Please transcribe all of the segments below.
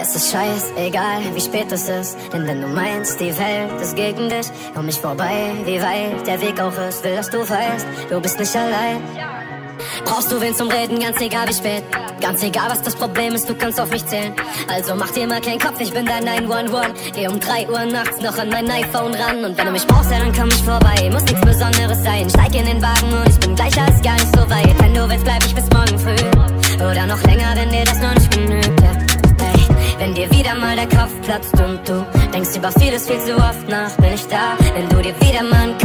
es ist scheiß, egal wie spät es ist. Denn wenn du meinst, die Welt ist gegen dich, komm ich vorbei, wie weit der Weg auch ist. Will, dass du weißt, du bist nicht allein. Brauchst du wen zum Reden, ganz egal wie spät. Ganz egal was das Problem ist, du kannst auf mich zählen. Also mach dir mal keinen Kopf, ich bin dein 911. Geh um 3 Uhr nachts noch an mein iPhone ran. Und wenn du mich brauchst, ja, dann komm ich vorbei. Muss nichts Besonderes sein. Steig in den Wagen und ich bin gleich als gar nicht so weit. Wenn du willst, bleib ich bis morgen früh. Oder noch länger, wenn dir das noch nicht genügt. Wenn dir wieder mal der Kopf platzt und du denkst über vieles viel zu oft nach, bin ich da. Wenn du dir wieder mal einen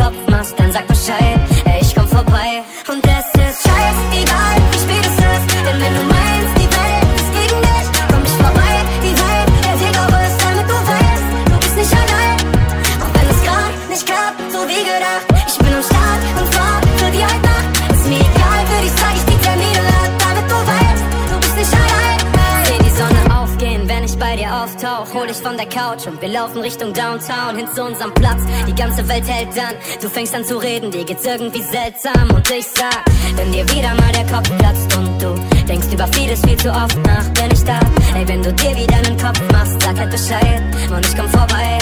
dir auftauch. Hol dich von der Couch und wir laufen Richtung Downtown hin zu unserem Platz. Die ganze Welt hält dann, du fängst an zu reden, dir geht's irgendwie seltsam. Und ich sag, wenn dir wieder mal der Kopf platzt und du denkst über vieles viel zu oft nach, bin ich da. Ey, wenn du dir wieder einen Kopf machst, sag halt Bescheid und ich komm vorbei.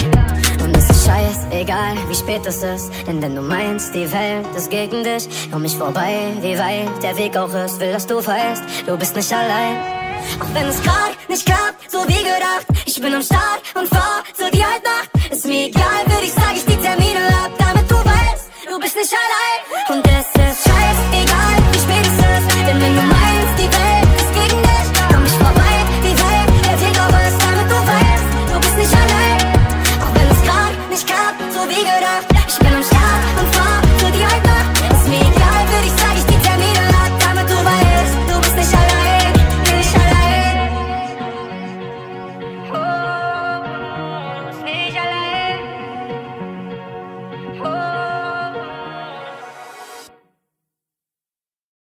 Und es ist scheißegal, wie spät es ist. Denn wenn du meinst, die Welt ist gegen dich, komm ich vorbei, wie weit der Weg auch ist. Will, dass du weißt, du bist nicht allein. Auch wenn es grad nicht klappt, so wie gedacht. Ich bin am Start und fahr so die Halbnacht. Ist mir egal, würde ich sag ich die Termine ab, damit du weißt, du bist nicht allein. Und es ist scheißegal, wie spät es ist, denn wenn du meinst, die Welt ist gegen dich, komm ich vorbei, die Welt erzählt auch was, damit du weißt, du bist nicht allein. Auch wenn es grad nicht klappt, so wie gedacht. Ich bin am Start und fahr so die Halbnacht. Ist mir egal.